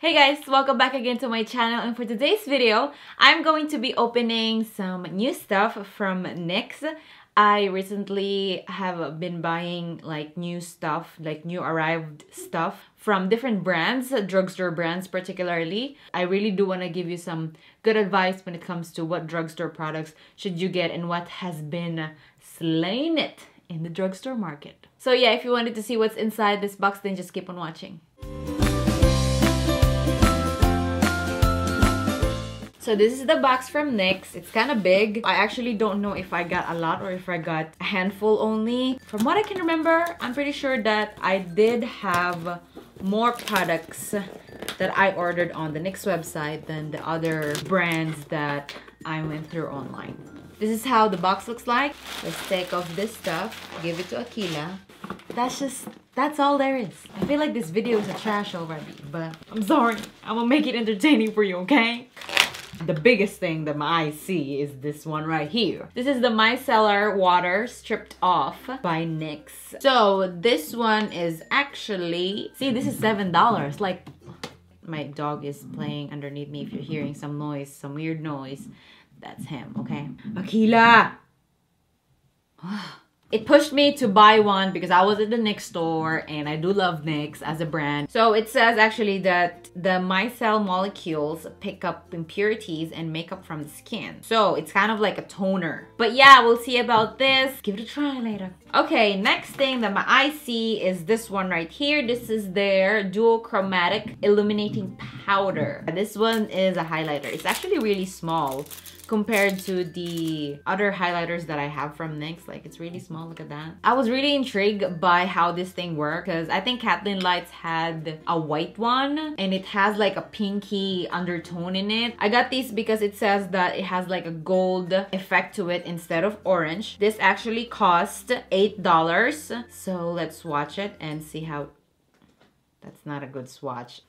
Hey guys, welcome back again to my channel and for today's video, I'm going to be opening some new stuff from NYX. I recently have been buying like new stuff, like new arrived stuff from different brands, drugstore brands particularly. I really do want to give you some good advice when it comes to what drugstore products should you get and what has been slaying it in the drugstore market. So yeah, if you wanted to see what's inside this box, then just keep on watching. So this is the box from NYX. It's kind of big. I actually don't know if I got a lot or if I got a handful only. From what I can remember, I'm pretty sure that I did have more products that I ordered on the NYX website than the other brands that I went through online. This is how the box looks like. Let's take off this stuff, give it to Akila. That's just, that's all there is. I feel like this video is a trash already, but I'm sorry. I'm gonna make it entertaining for you, okay? The biggest thing that my see is this one right here. This is the micellar water stripped off by NYX. So this one is actually, see this is $7. Like my dog is playing underneath me. If you're hearing some noise, some weird noise, that's him, okay? Akila! Oh, it pushed me to buy one because I was at the NYX store and I do love NYX as a brand. So it says actually that the micelle molecules pick up impurities and makeup from the skin. So it's kind of like a toner. But yeah, we'll see about this. Give it a try later. Okay, next thing that my eye see is this one right here. This is their duochromatic illuminating powder. This one is a highlighter. It's actually really small compared to the other highlighters that I have from NYX. Like it's really small, look at that. I was really intrigued by how this thing works because I think Kathleen Lights had a white one and it has like a pinky undertone in it. I got this because it says that it has like a gold effect to it instead of orange. This actually cost $8. So let's watch it and see how... That's not a good swatch.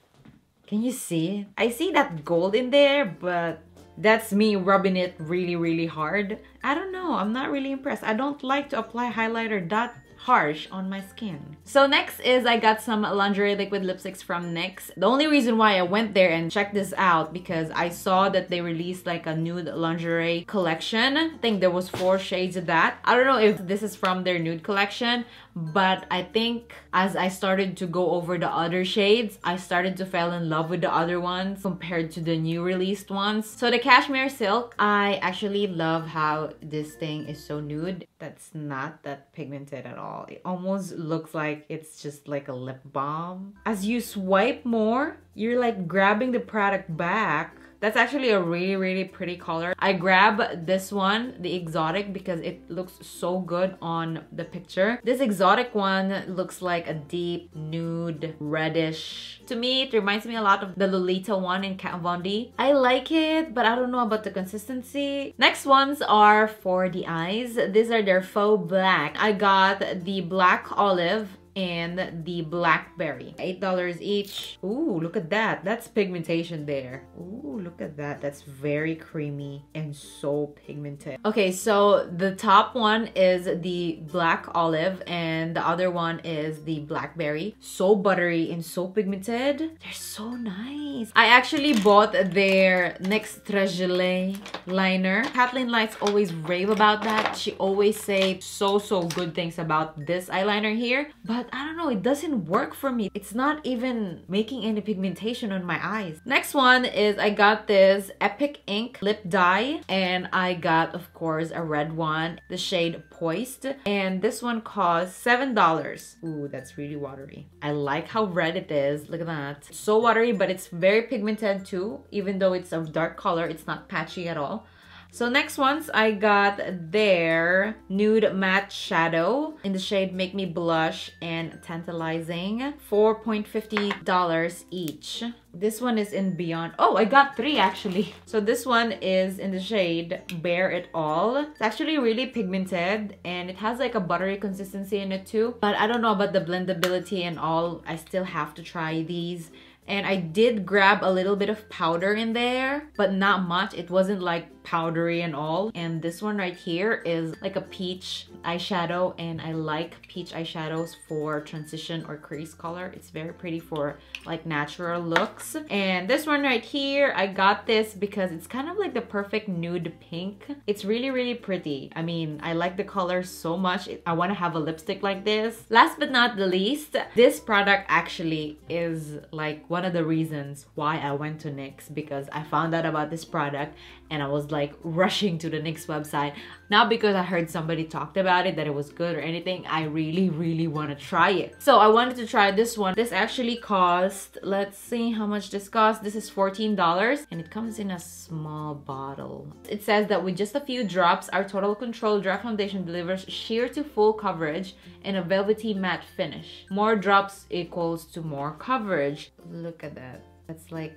Can you see? I see that gold in there, but that's me rubbing it really, really hard. I don't know. I'm not really impressed. I don't like to apply highlighter that harsh on my skin. So next is I got some lingerie liquid lipsticks from NYX. The only reason why I went there and checked this out because I saw that they released like a nude lingerie collection. I think there was four shades of that. I don't know if this is from their nude collection, but I think as I started to go over the other shades, I started to fall in love with the other ones compared to the new released ones. So the Cashmere Silk, I actually love how this thing is so nude. That's not that pigmented at all. It almost looks like it's just like a lip balm. As you swipe more, you're like grabbing the product back that's actually a really, really pretty color. I grab this one, the exotic, because it looks so good on the picture. This exotic one looks like a deep nude reddish. To me, it reminds me a lot of the Lolita one in Kat Von D. I like it, but I don't know about the consistency. Next ones are for the eyes. These are their faux black. I got the black olive and the blackberry. Eight dollars each. Ooh, look at that. That's pigmentation there. Ooh, look at that. That's very creamy and so pigmented. Okay so the top one is the black olive and the other one is the blackberry. So buttery and so pigmented. They're so nice. I actually bought their NYX Gelée liner. Kathleen lights always rave about that. She always say so so good things about this eyeliner here. But but I don't know, it doesn't work for me. It's not even making any pigmentation on my eyes. Next one is I got this Epic Ink lip dye and I got, of course, a red one, the shade Poised. And this one cost $7. Ooh, that's really watery. I like how red it is. Look at that. So watery, but it's very pigmented too. Even though it's a dark color, it's not patchy at all. So next ones, I got their Nude Matte Shadow in the shade Make Me Blush and Tantalizing. $4.50 each. This one is in Beyond. Oh, I got three actually. So this one is in the shade Bare It All. It's actually really pigmented and it has like a buttery consistency in it too. But I don't know about the blendability and all. I still have to try these and I did grab a little bit of powder in there but not much it wasn't like powdery and all and this one right here is like a peach eyeshadow and I like peach eyeshadows for transition or crease color. It's very pretty for like natural looks. And this one right here, I got this because it's kind of like the perfect nude pink. It's really, really pretty. I mean, I like the color so much. I want to have a lipstick like this. Last but not the least, this product actually is like one of the reasons why I went to NYX because I found out about this product and I was like rushing to the NYX website. Not because I heard somebody talked about it that it was good or anything. I really, really want to try it. So I wanted to try this one. This actually cost, let's see how much this cost. This is $14 and it comes in a small bottle. It says that with just a few drops, our Total Control Drop Foundation delivers sheer to full coverage and a velvety matte finish. More drops equals to more coverage. Look at that. That's like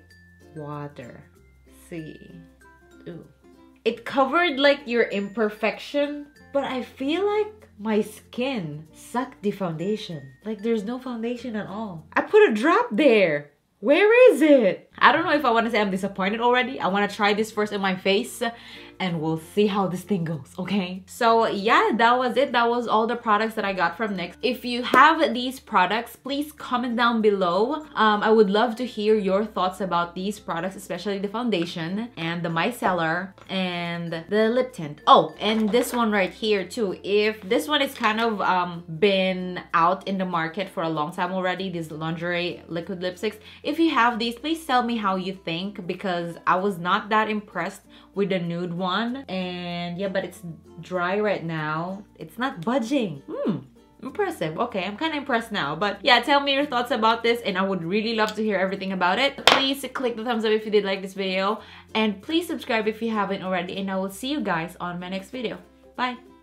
water. See? Ooh. It covered like your imperfection, but I feel like my skin sucked the foundation. Like there's no foundation at all. I put a drop there. Where is it? I don't know if I want to say I'm disappointed already. I want to try this first in my face and we'll see how this thing goes, okay? So yeah, that was it. That was all the products that I got from NYX. If you have these products, please comment down below. Um, I would love to hear your thoughts about these products, especially the foundation and the micellar and the lip tint. Oh, and this one right here too. If this one is kind of um, been out in the market for a long time already, these lingerie liquid lipsticks, if you have these, please tell me how you think because I was not that impressed with the nude one. And yeah, but it's dry right now. It's not budging. Hmm impressive okay i'm kind of impressed now but yeah tell me your thoughts about this and i would really love to hear everything about it please click the thumbs up if you did like this video and please subscribe if you haven't already and i will see you guys on my next video bye